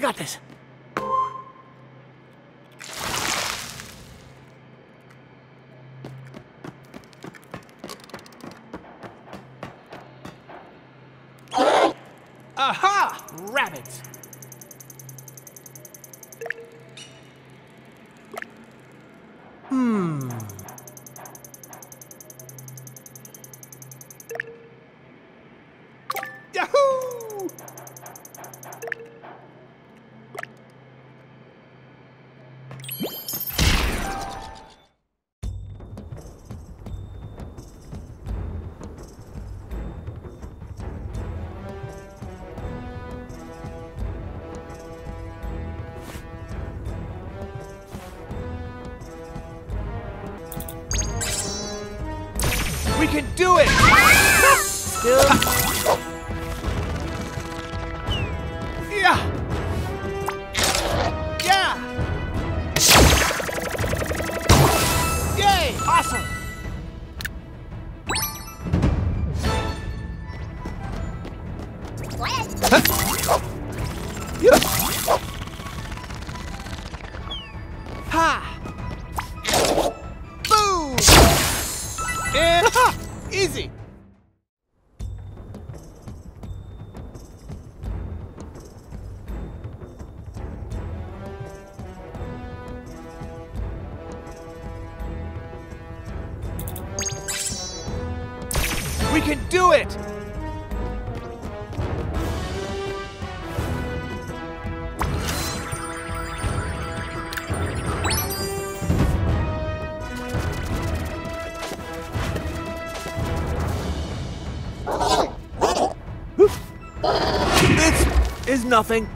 got this. Can do it! Still. We can do it! This is nothing.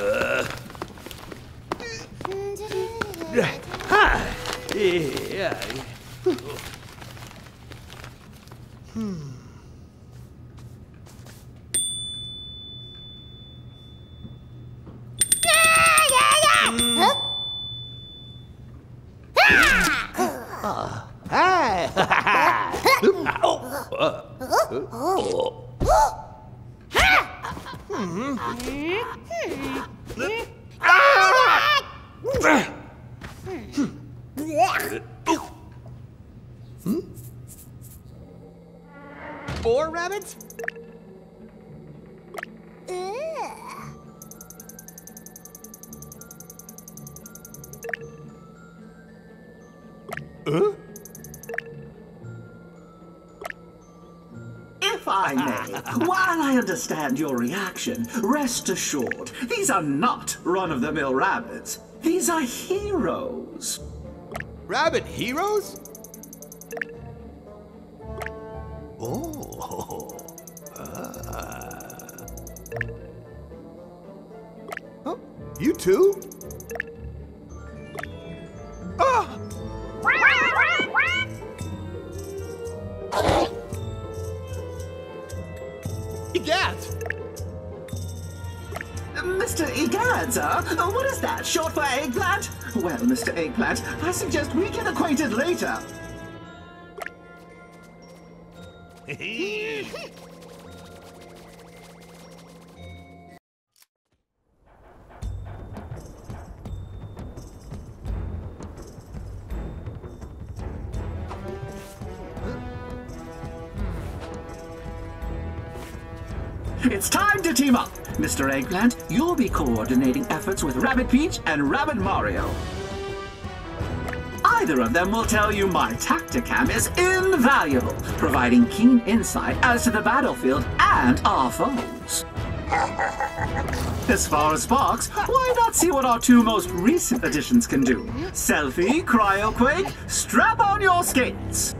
Ah! Ha! Rest assured, these are not run-of-the-mill Rabbids. These are heroes. Rabbid heroes? Mr. I suggest we get acquainted later. It's time to team up. Mr. Eggplant, you'll be coordinating efforts with Rabbid Peach and Rabbid Mario. Either of them will tell you my Tacticam is invaluable, providing keen insight as to the battlefield and our foes. As far as Sparks, why not see what our two most recent additions can do? Selfie, Cryoquake, strap on your skates!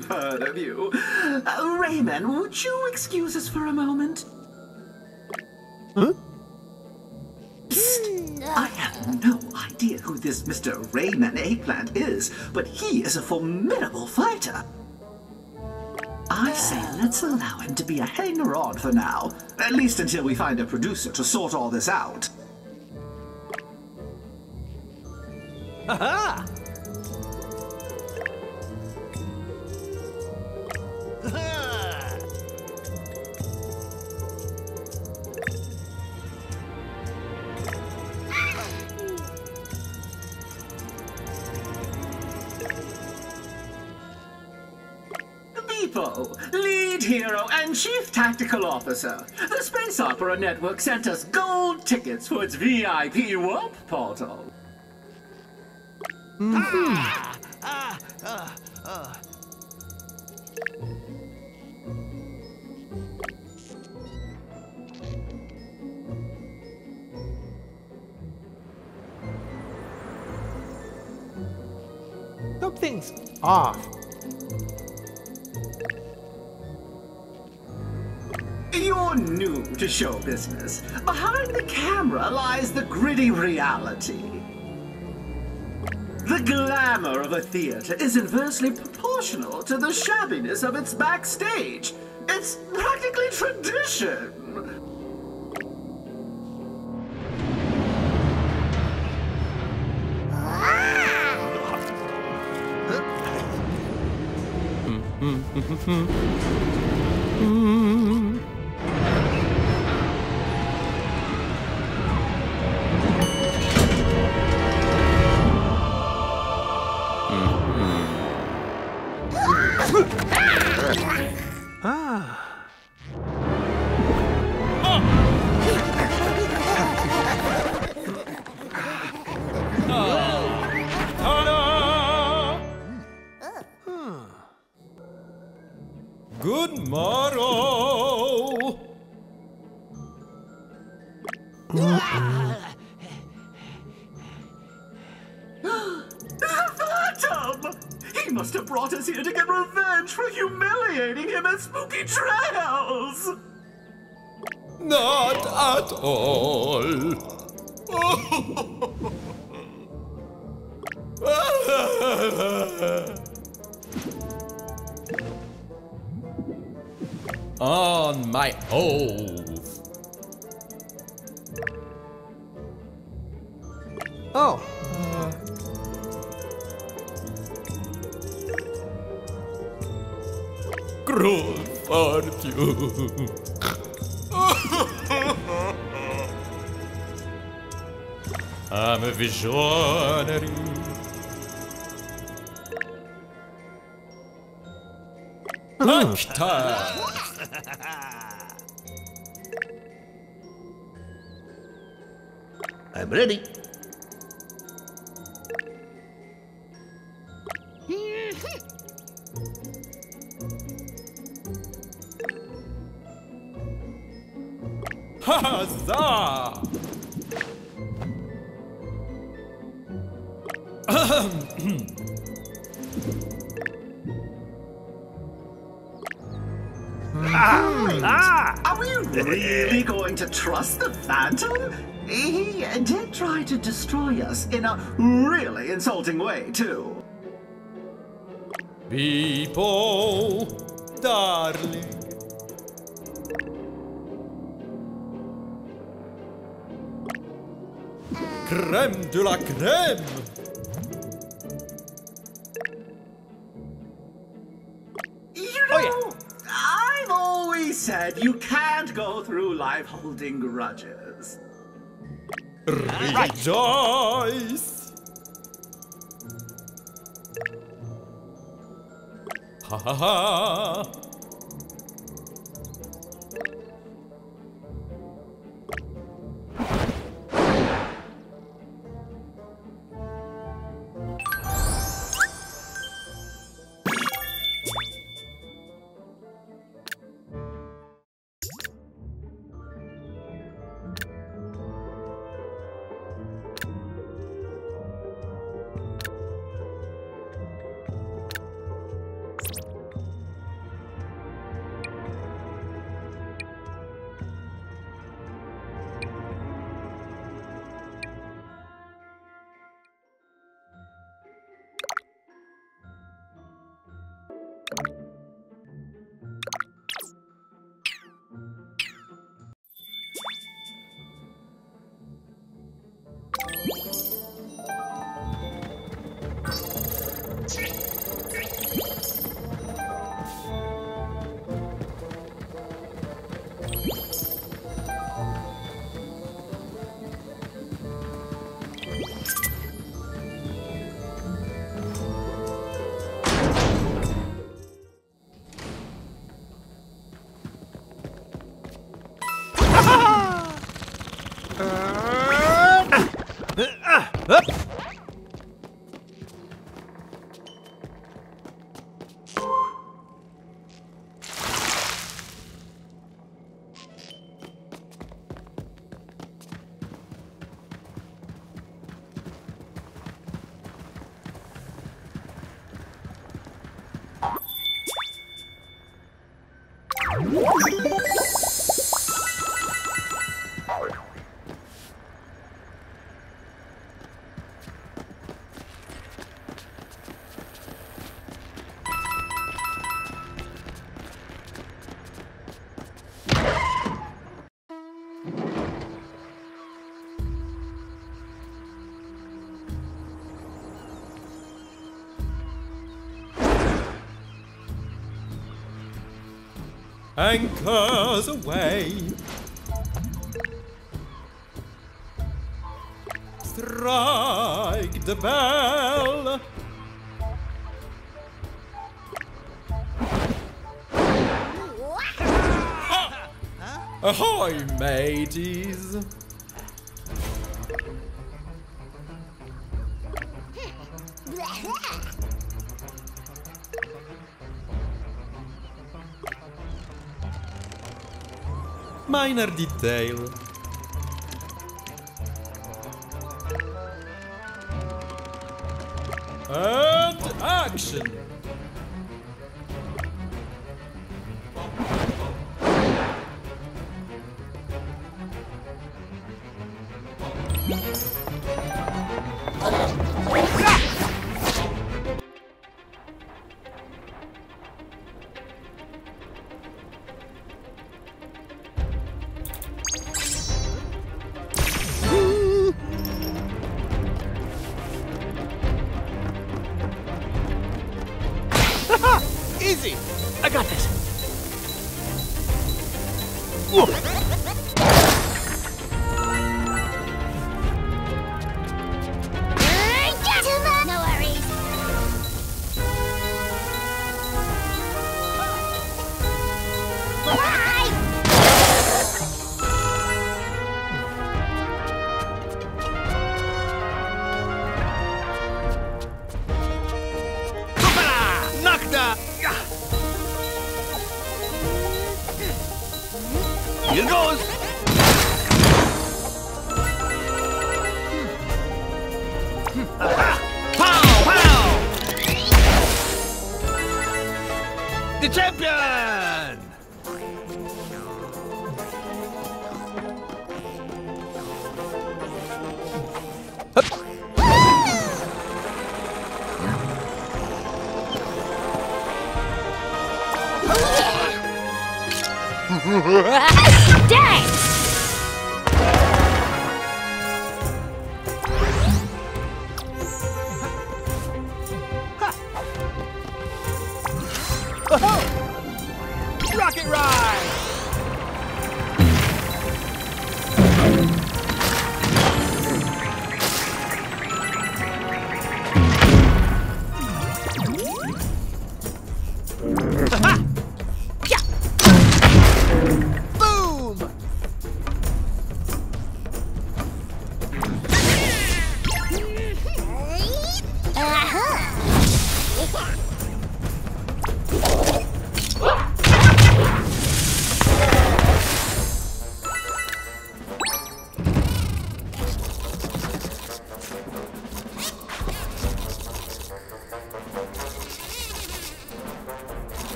We've heard of you. Uh, Rayman, would you excuse us for a moment? Huh? I have no idea who this Mr. Rayman Eggplant is, but he is a formidable fighter. I say let's allow him to be a hanger-on for now, at least until we find a producer to sort all this out. Aha! Lead hero and chief tactical officer. The Space Opera Network sent us gold tickets for its VIP warp portal. Something's reality. The glamour of a theater is inversely proportional to the shabbiness of its backstage. It's practically tradition. Good hmm. I'm ready. In a really insulting way, too. People, darling. Crème de la crème. You know, oh, I've always said you can't go through life holding grudges. Rejoice. Ha ha ha. Anchors away. Strike the bell. Ahoy, mateys! minor detail. And action!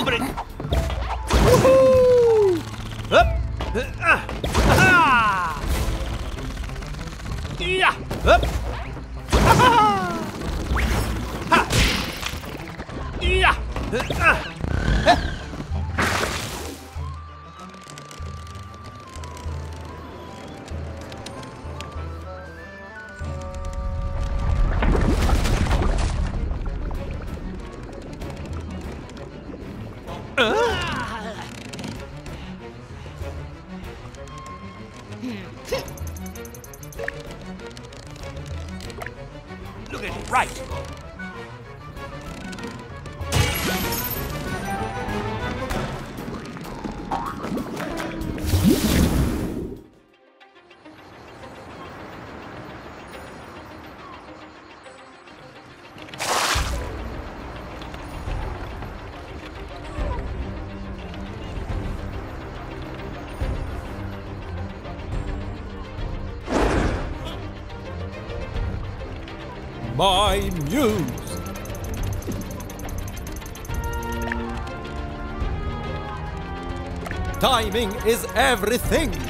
Over my. Timing is everything.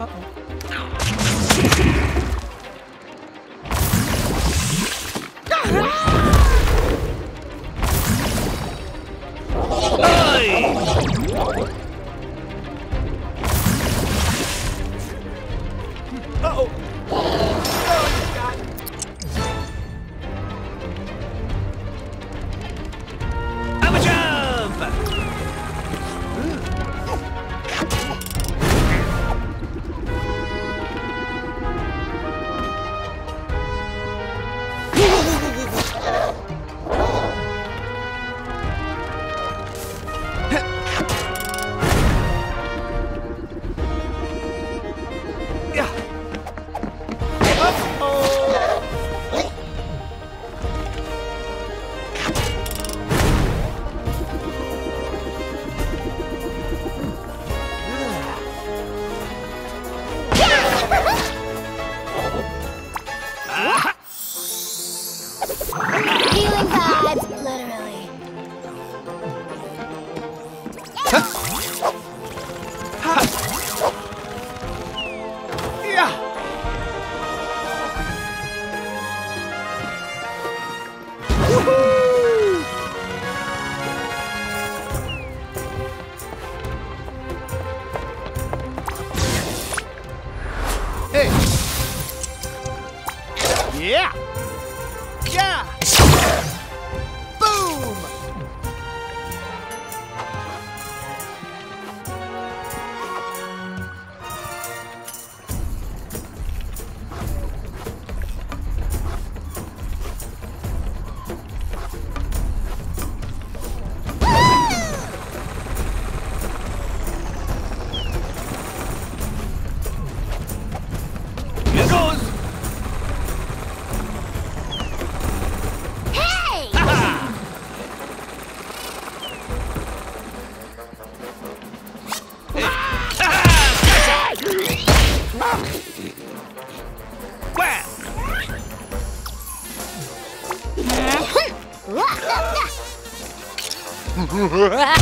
Hey! Uh,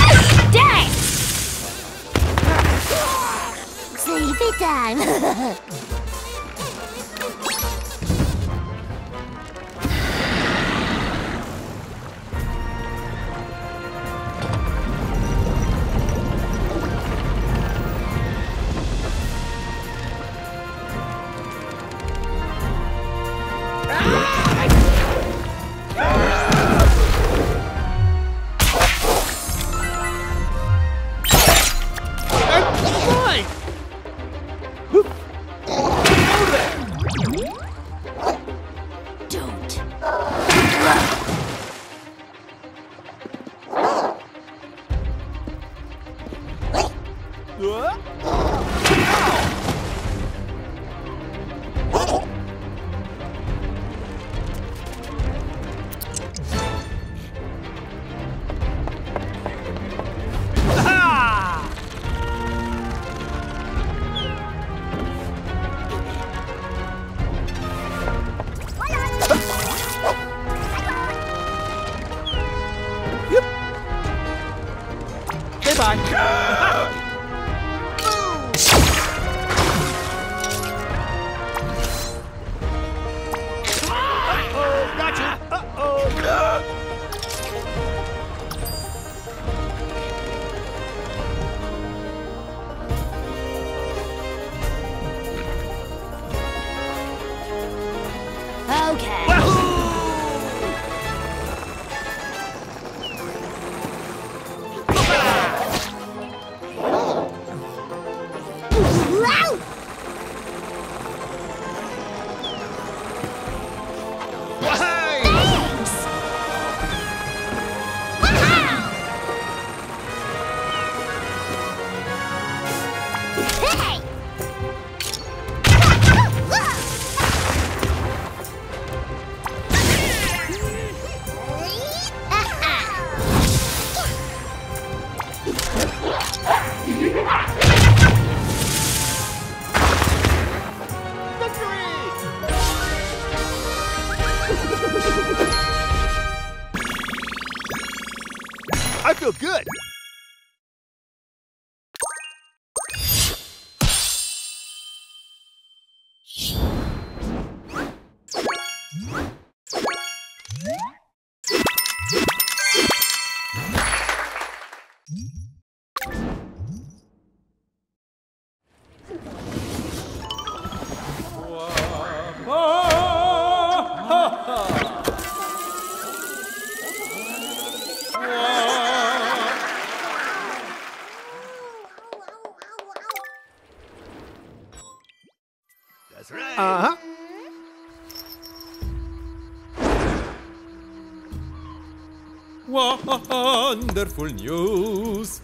Wonderful news.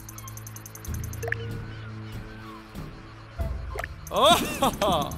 Oh,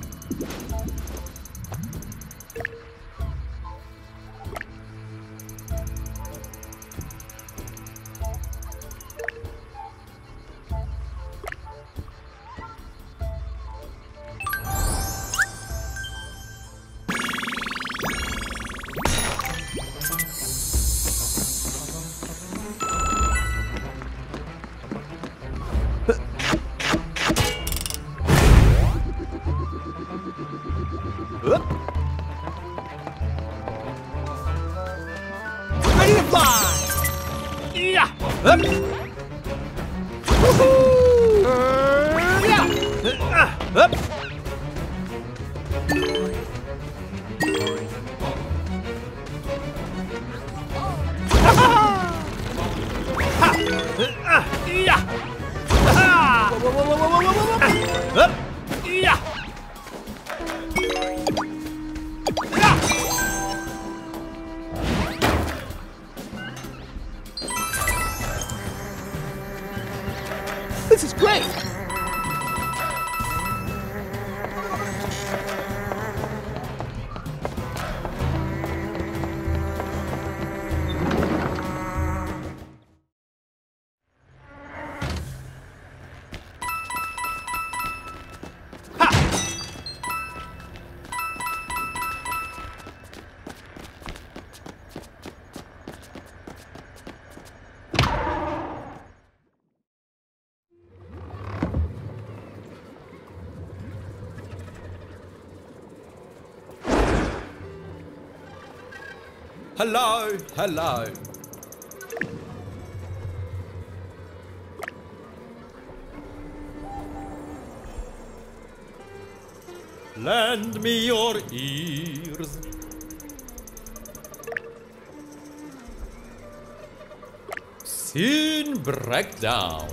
Hello, hello. Lend me your ears. Scene breakdown.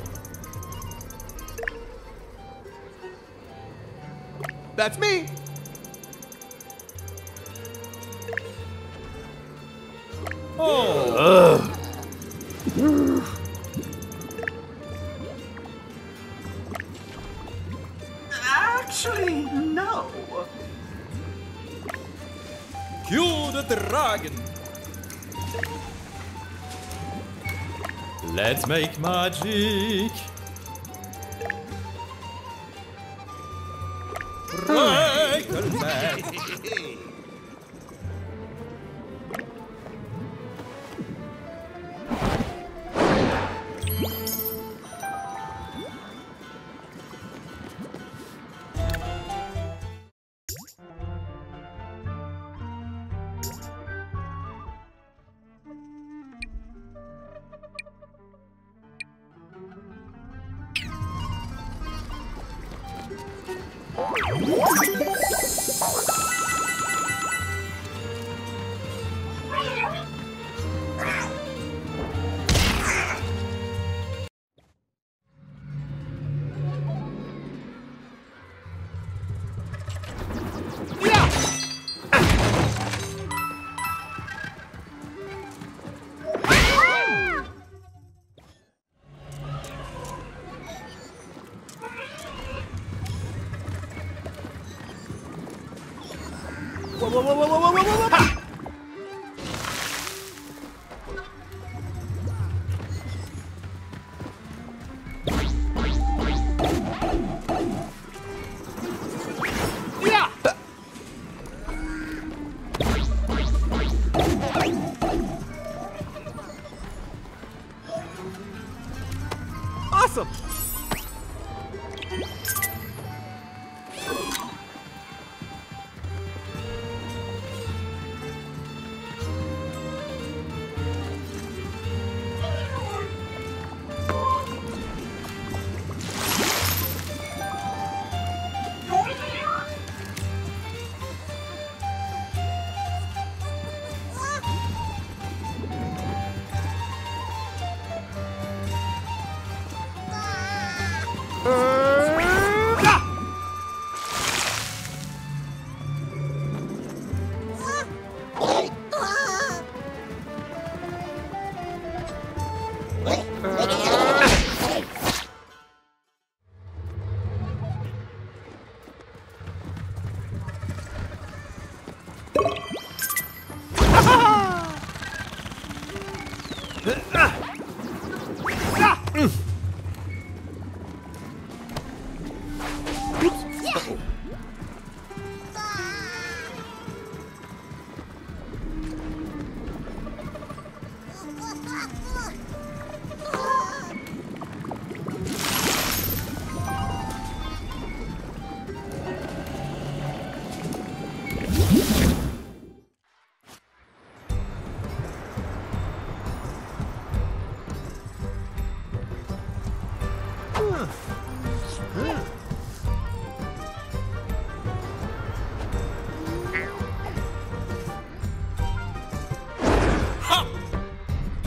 That's me! Oh, Actually, no. Kill the dragon. Let's make magic. Hmm. Regelmäßig.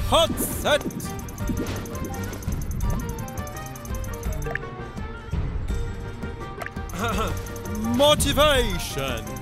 Hot set. Motivation.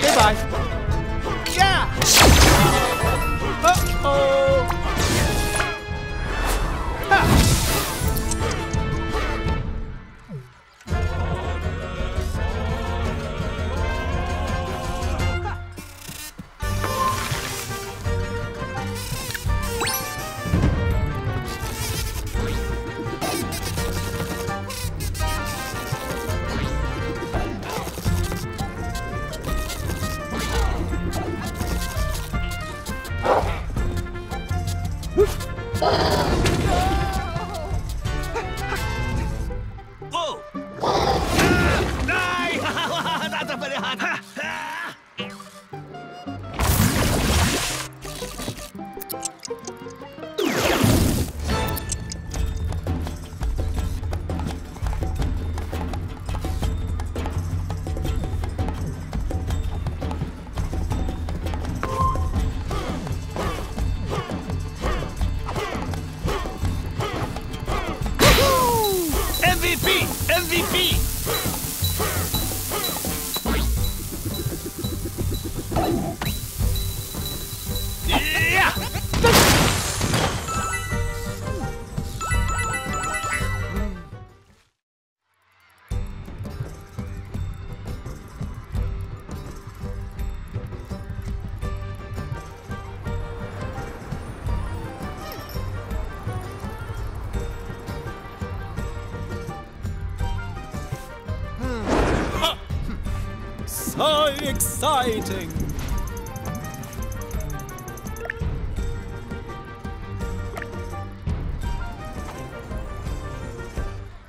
Goodbye. Yeah. exciting!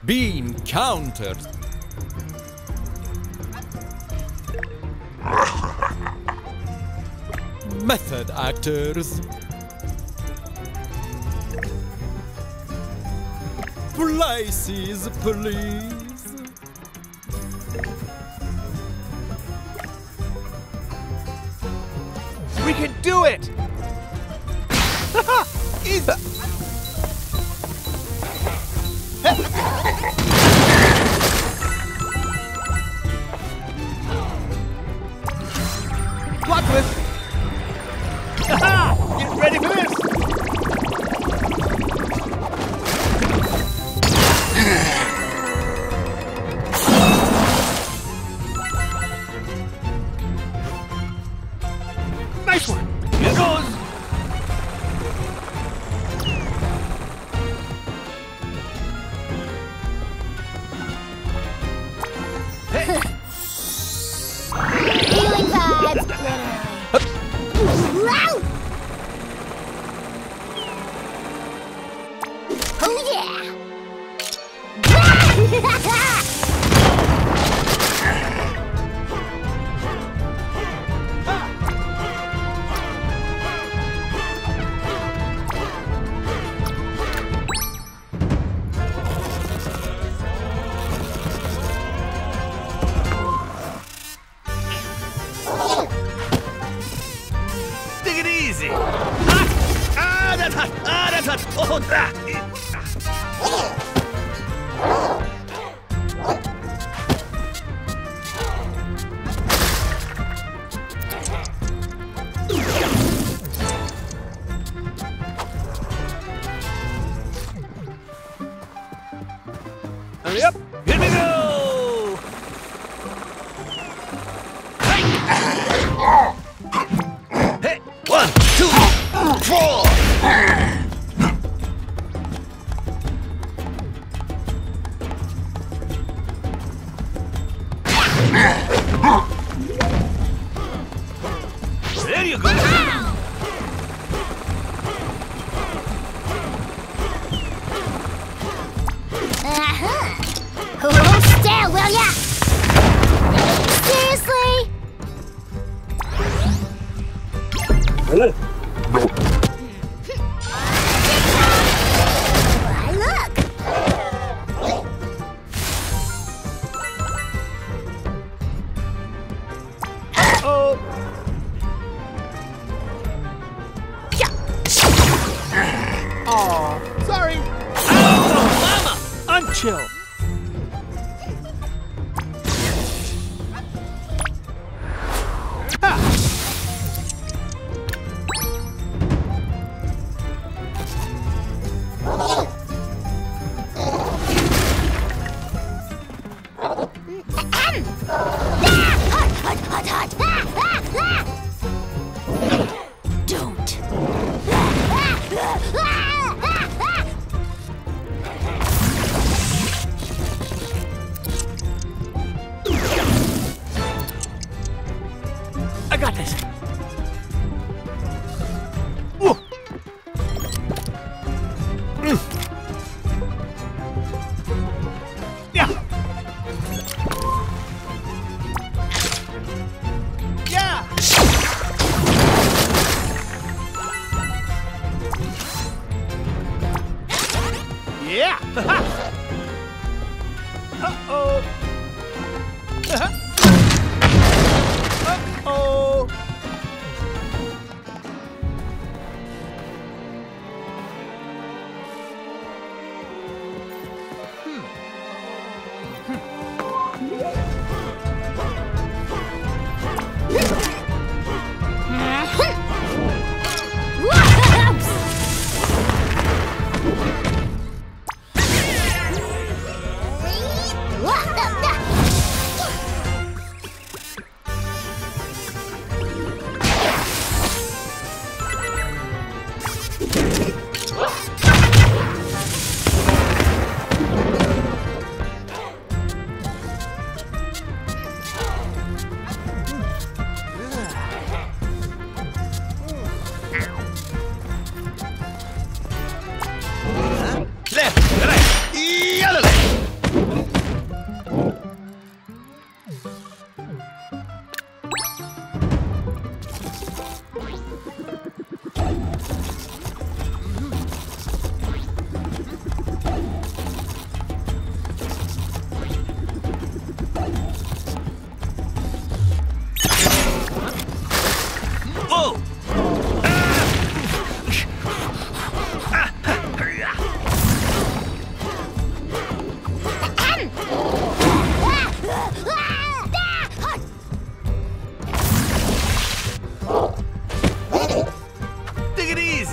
Being countered! Method actors! Places, please!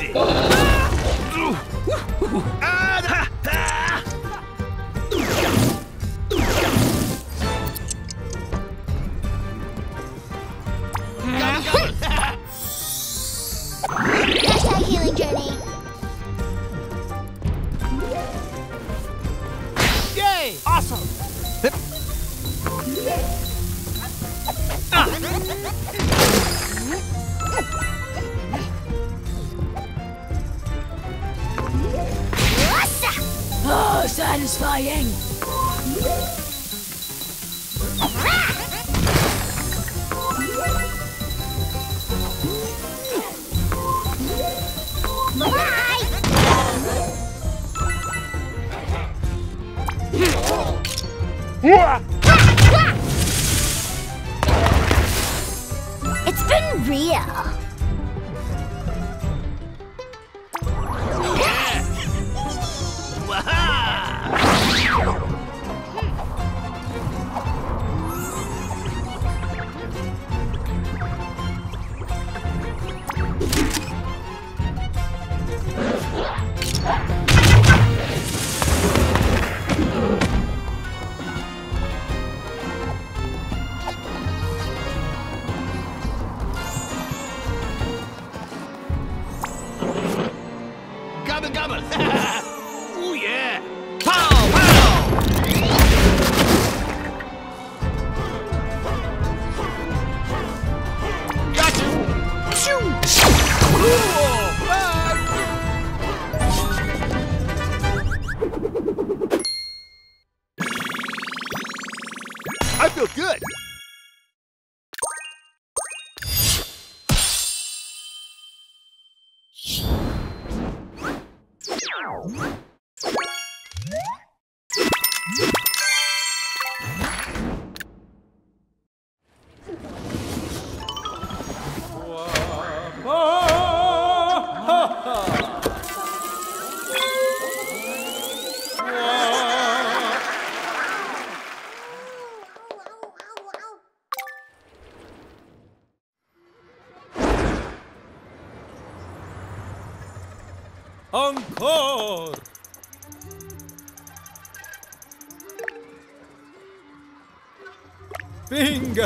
ぜ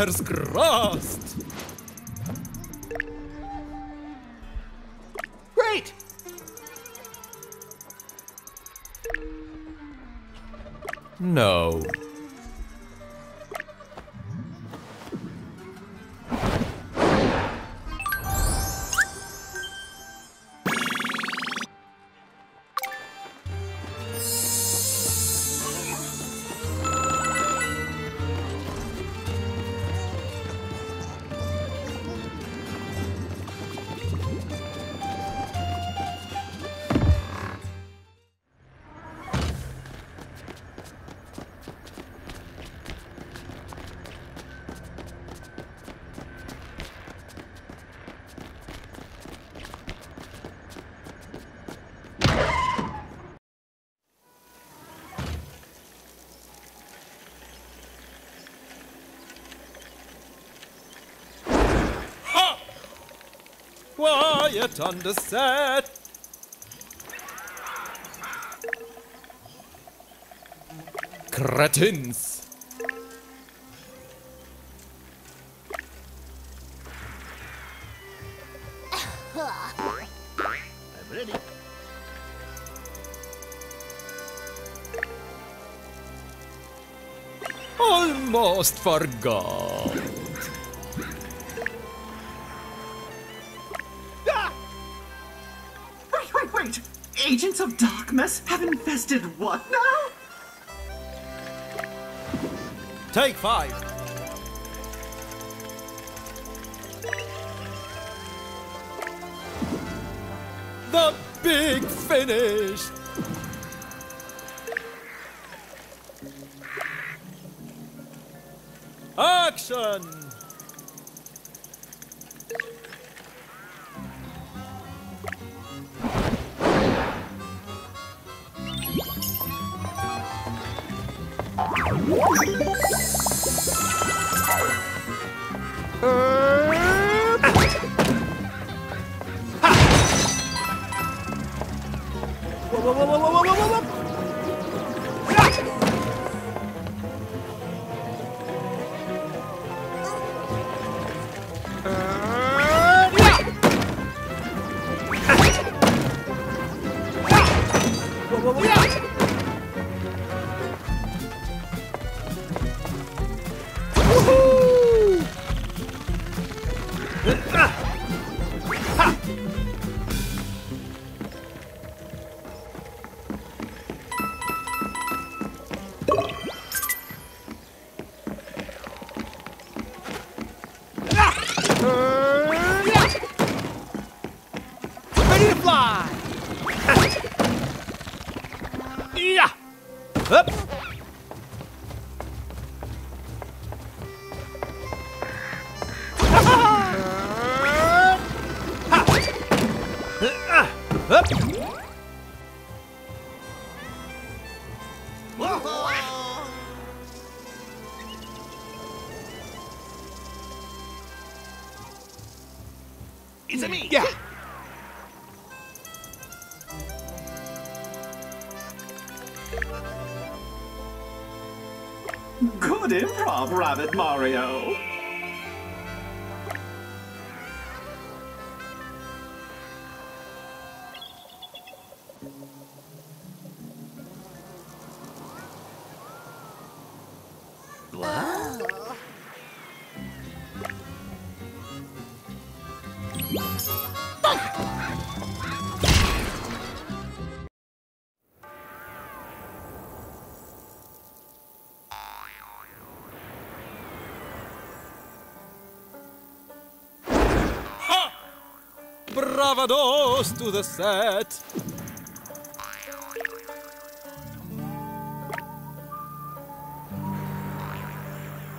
Ферскрас! On the set! Cretins! I'm ready. Almost forgot. Agents of Darkness have infested what now? Take five. The big finish. It's a me. Yeah! Good improv, Rabbid Mario. Bravados to the set!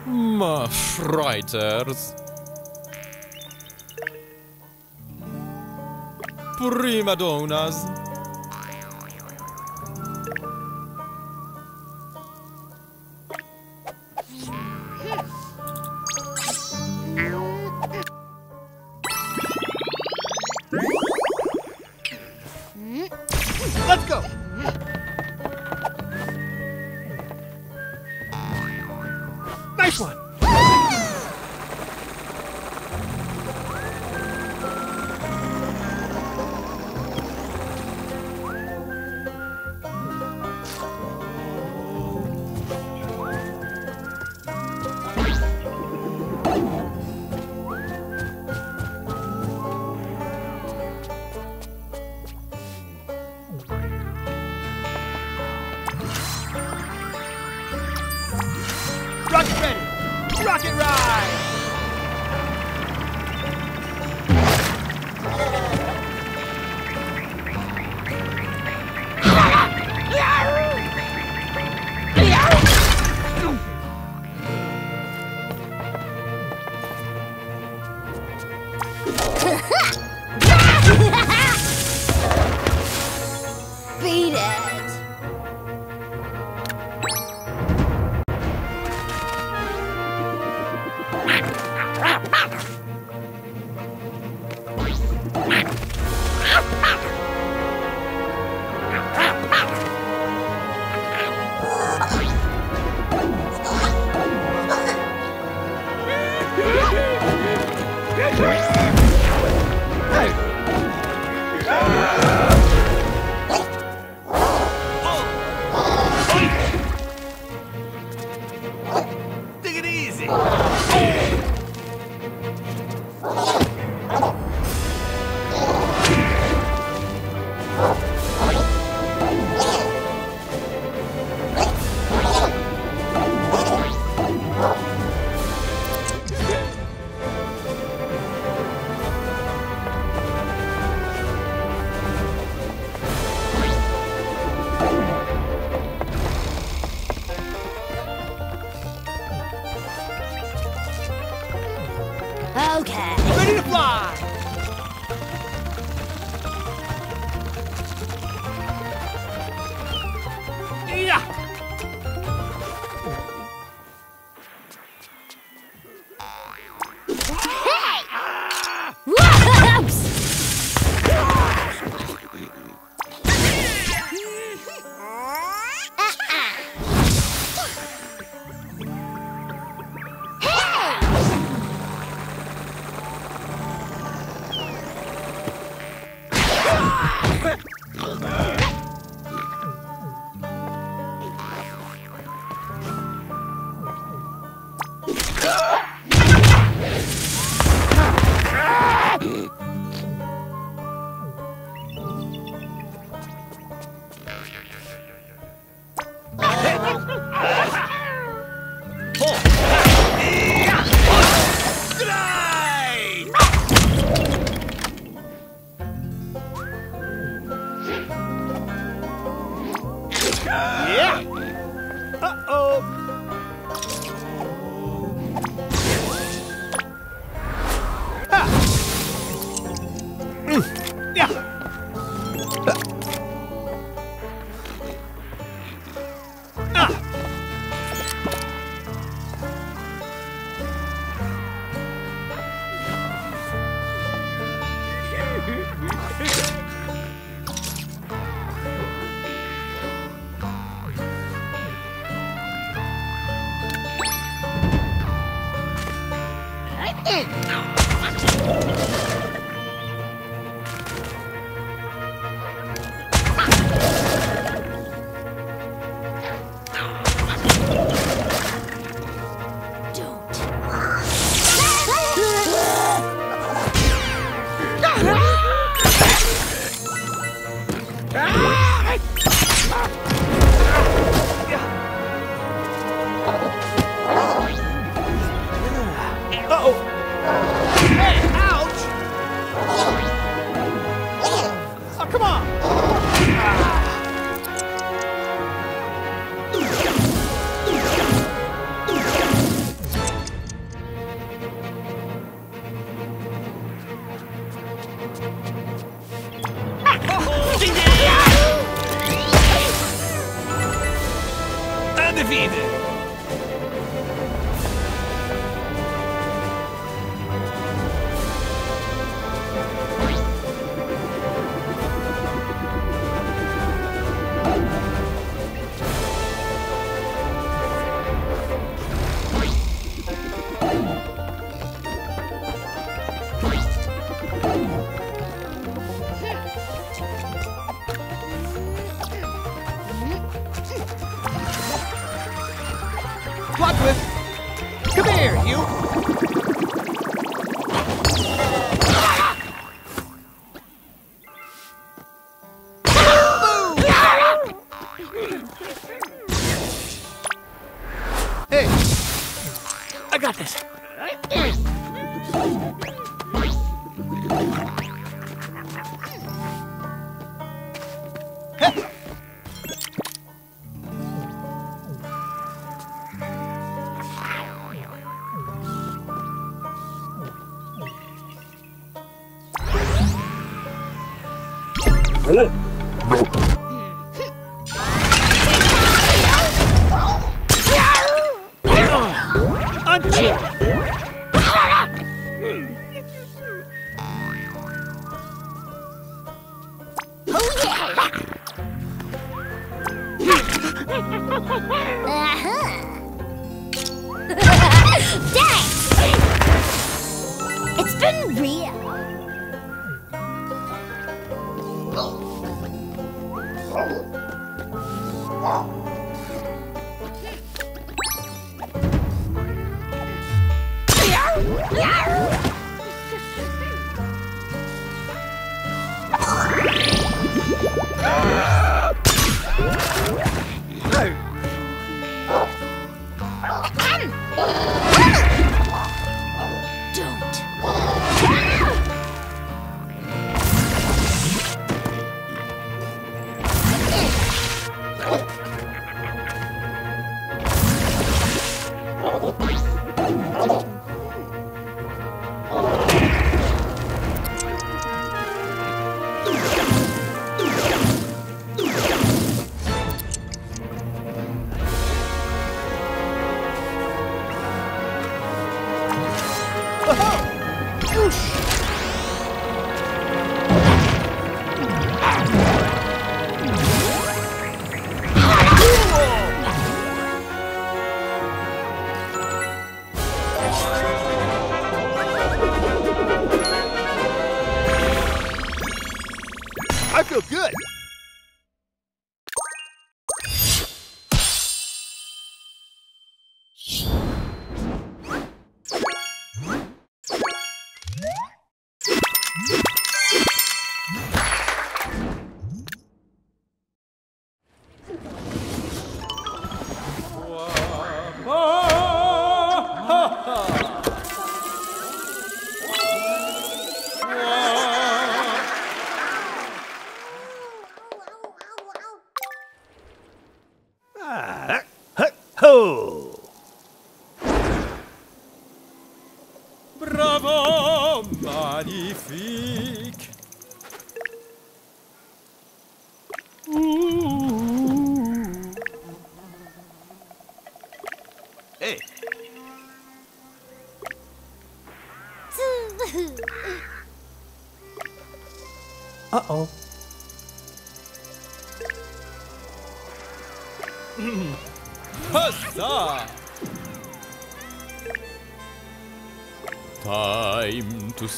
Ma frighters. Prima donnas.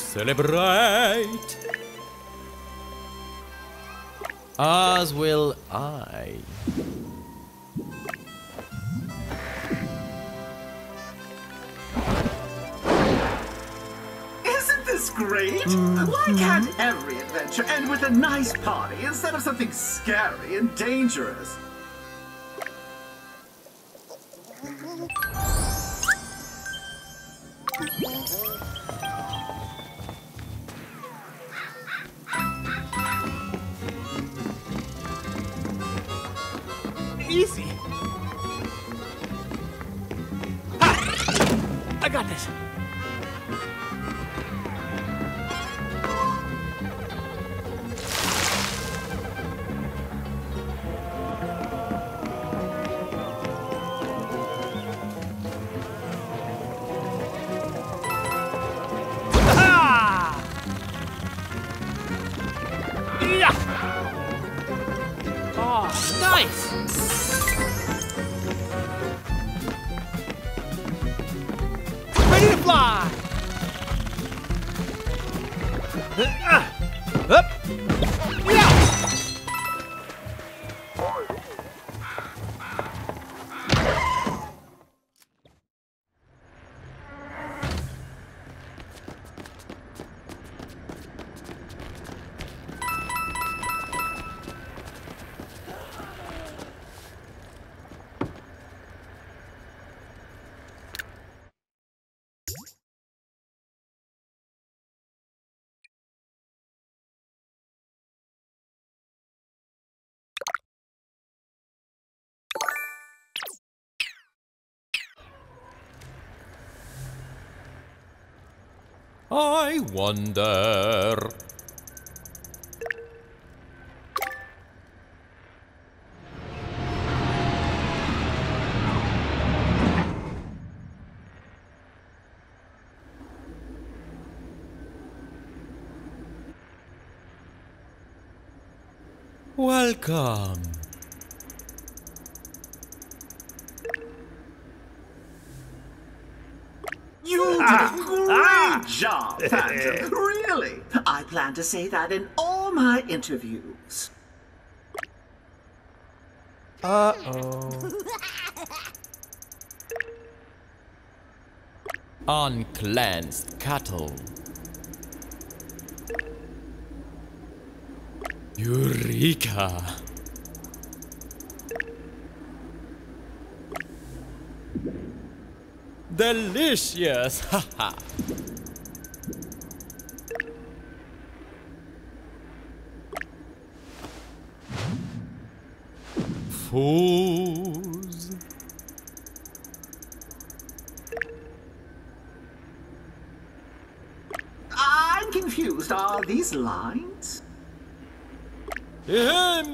Celebrate. As will I. Isn't this great? Hmm. Why can't every adventure end with a nice party instead of something scary and dangerous? Wonder. Welcome. You did a great job, Phantom. really. I plan to say that in all my interviews. Uh-oh. Uncleansed cattle. Eureka! Delicious! Haha! I'm confused. Are these lines? Imbecile!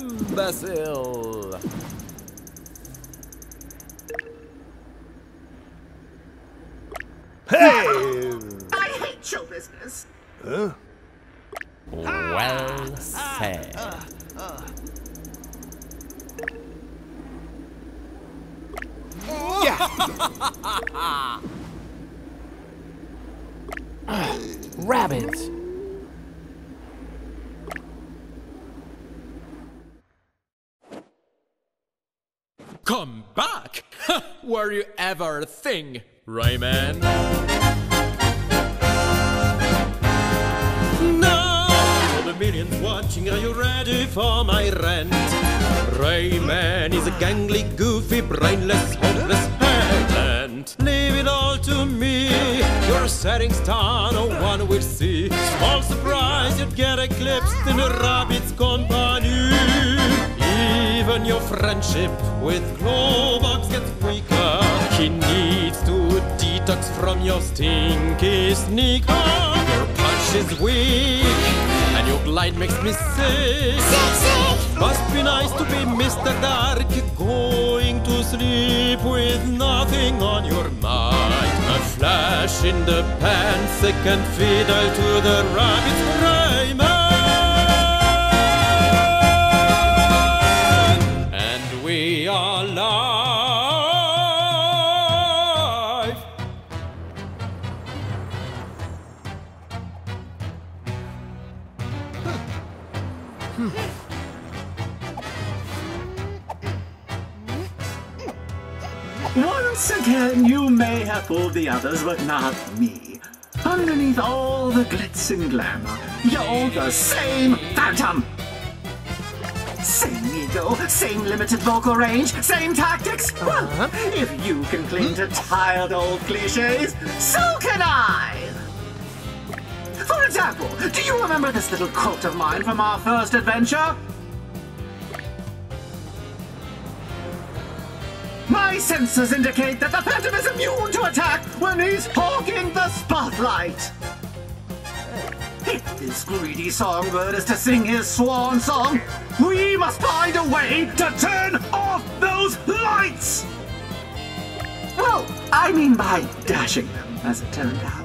Hey! I hate show business. Well said. Rabbids. Come back! A thing, Rayman? Now, for the millions watching, are you ready for my rant? Rayman is a gangly, goofy, brainless, hopeless headland. Leave it all to me. You're a setting star, no one will see. Small surprise, you'd get eclipsed in a Rabbids' company. Even your friendship with Globox from your stinky sneaker. Your punch is weak, and your glide makes me sick. sick, sick. Must be nice to be Mr. Dark, going to sleep with nothing on your mind. A flash in the pan, second fiddle to the Rabbids' Rayman. Fooled the others, but not me. Underneath all the glitz and glamour, you're the same phantom. Same ego, same limited vocal range, same tactics. Well, uh-huh. if you can cling to tired old cliches, so can I. For example, do you remember this little quote of mine from our first adventure? My senses indicate that the Phantom is immune to attack when he's hogging the spotlight. If this greedy songbird is to sing his swan song, we must find a way to turn off those lights! Well, I mean by dashing them, as it turned out.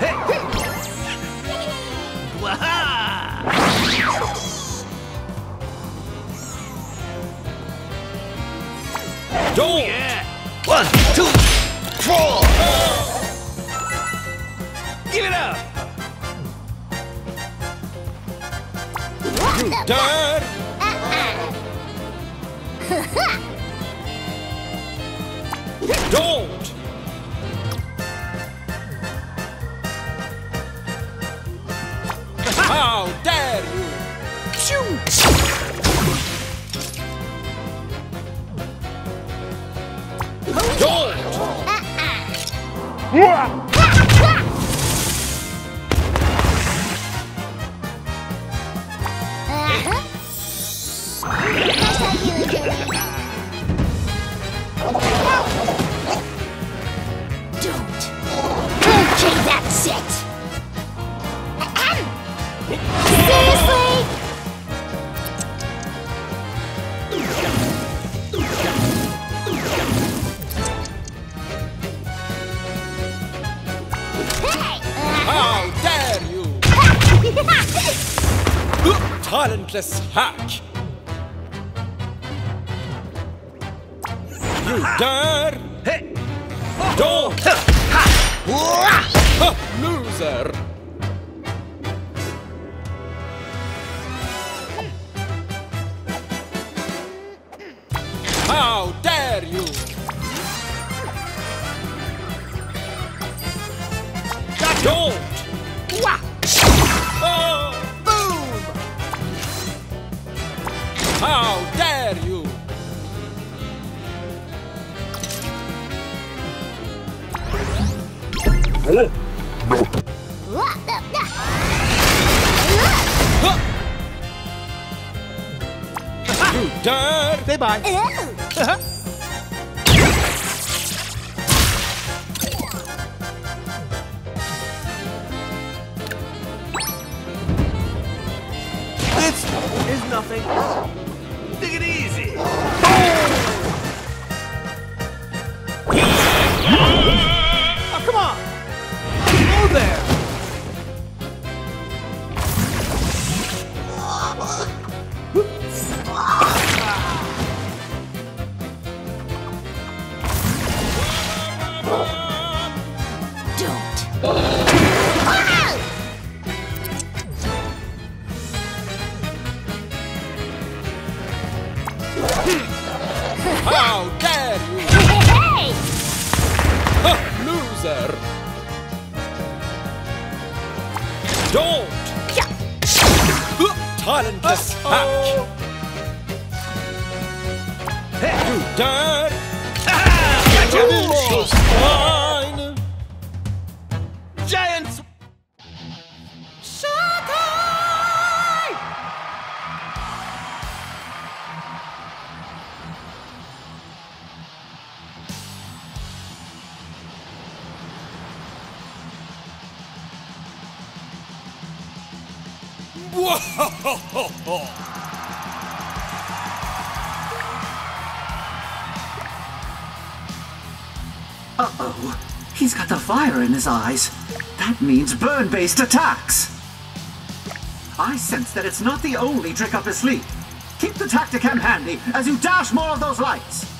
嘿嘿 hack. Uh. in his eyes. That means burn-based attacks! I sense that it's not the only trick up his sleeve. Keep the Tacticam handy as you dash more of those lights!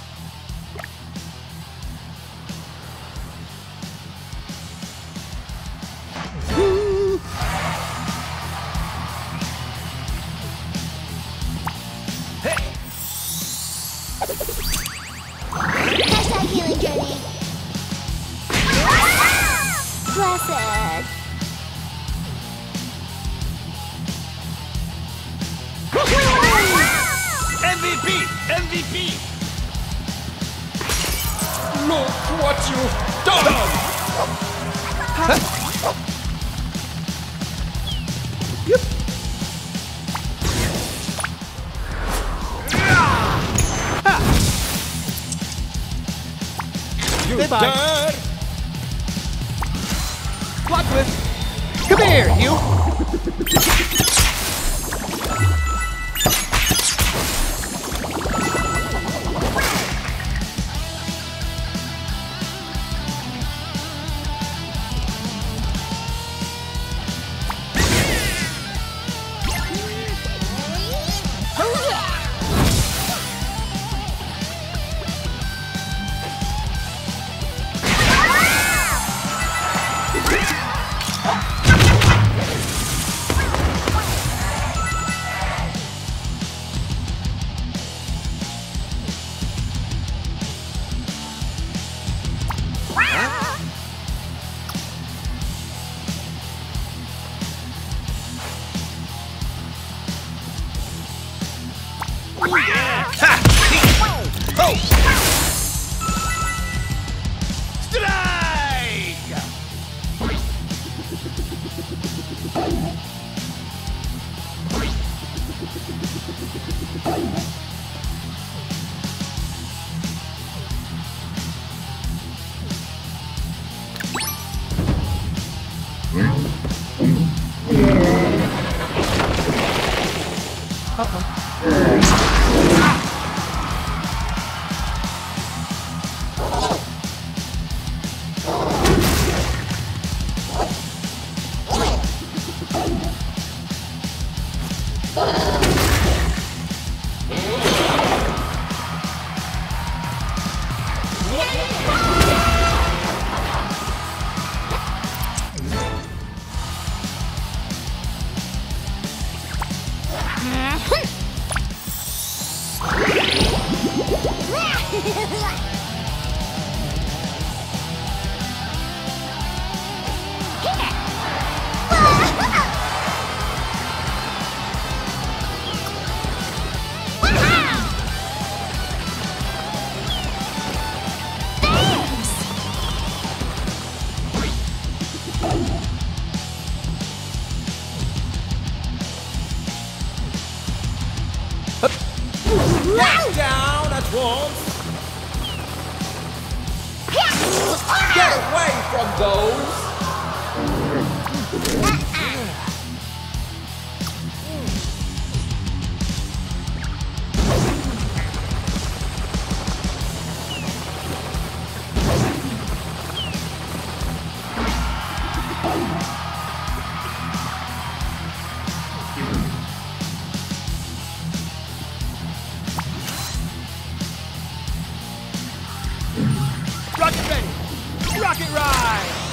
Rocket ride.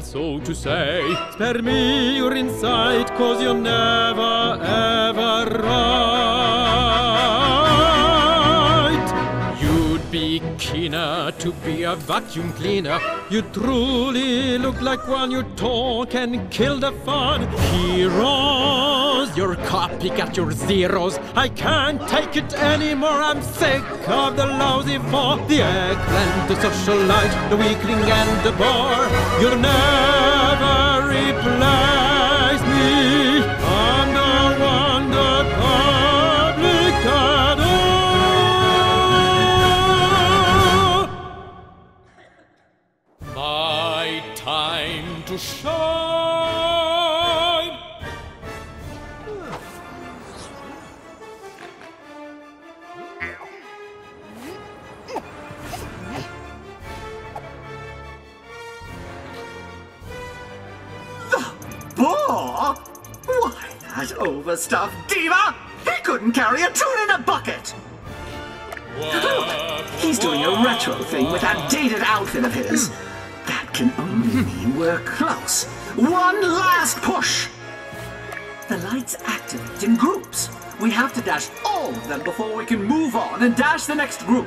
So to say, spare me your insight, cause you're never ever right. You'd be keener to be a vacuum cleaner. You truly look like one you talk and kill the fun. Heroes, your copycat, your zeros. I can't take it anymore. I'm sick of the lousy four, the eggplant, the socialite, the weakling, and the bore. You'll never replace me. I'm the one the public adore. My time to shine. Overstuffed diva! He couldn't carry a tune in a bucket! Look, he's doing a retro thing with that dated outfit of his. That can only mean we're close. One last push! The lights activate in groups. We have to dash all of them before we can move on and dash the next group.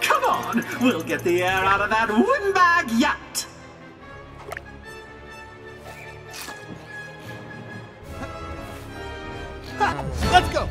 Come on, we'll get the air out of that windbag yet! Let's go!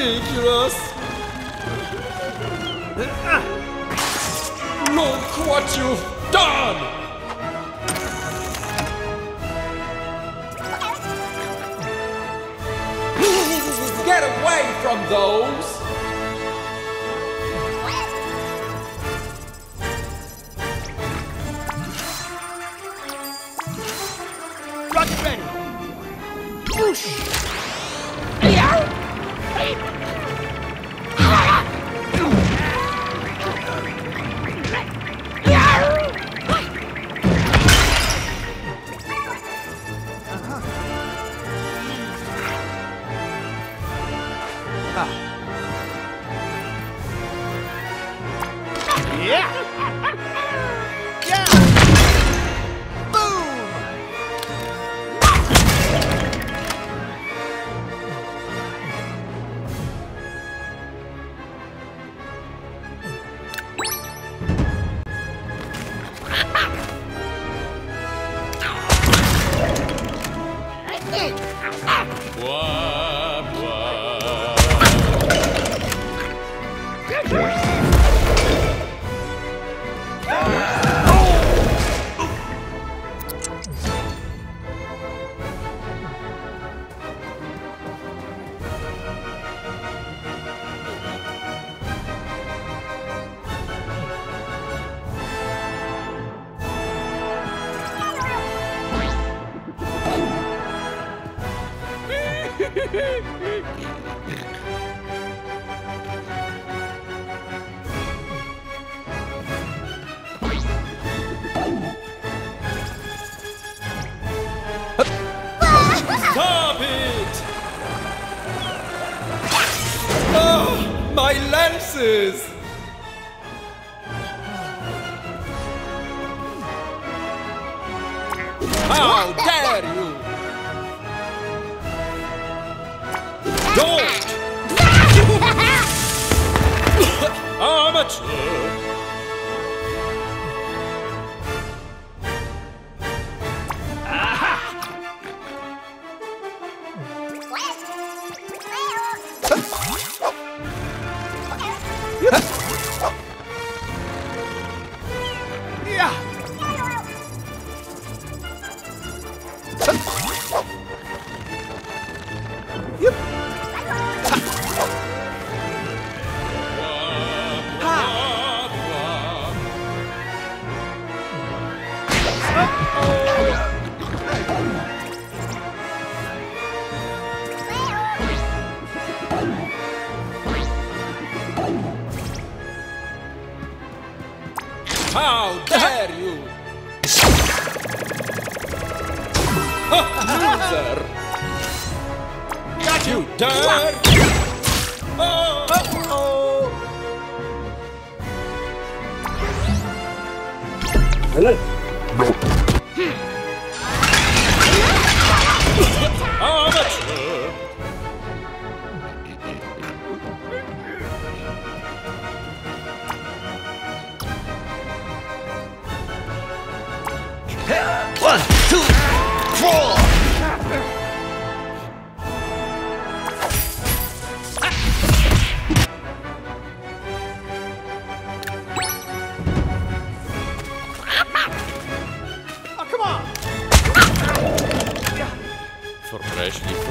Ridiculous. Look what you've done! Get away from those!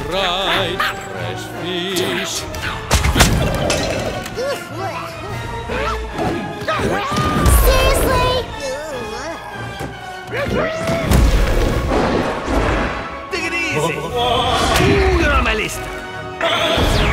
fried fresh fish. Seriously? Take it easy. Ooh, you're on my list.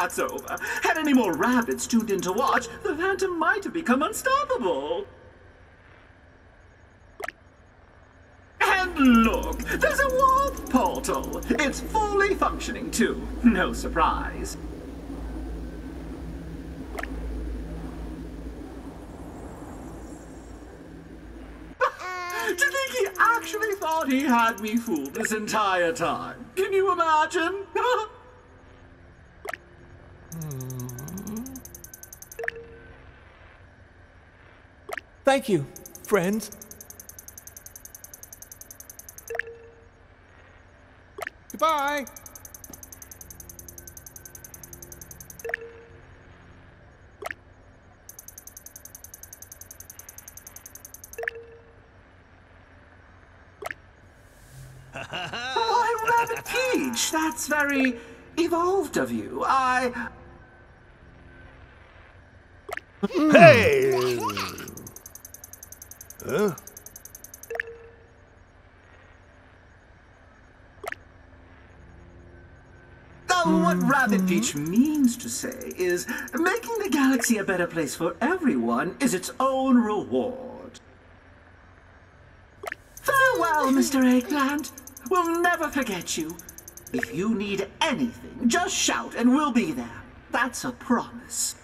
that's over. Had any more Rabbids tuned in to watch, the Phantom might have become unstoppable. And look, there's a warp portal. It's fully functioning too. No surprise. To think he actually thought he had me fooled this entire time. Can you imagine? Thank you, friends. Goodbye! Why, Rabbid Peach, that's very evolved of you. I. Hey! Huh? What Rabbid Peach means to say is making the galaxy a better place for everyone is its own reward. Farewell, Mr. Eggplant. We'll never forget you. If you need anything, just shout and we'll be there. That's a promise.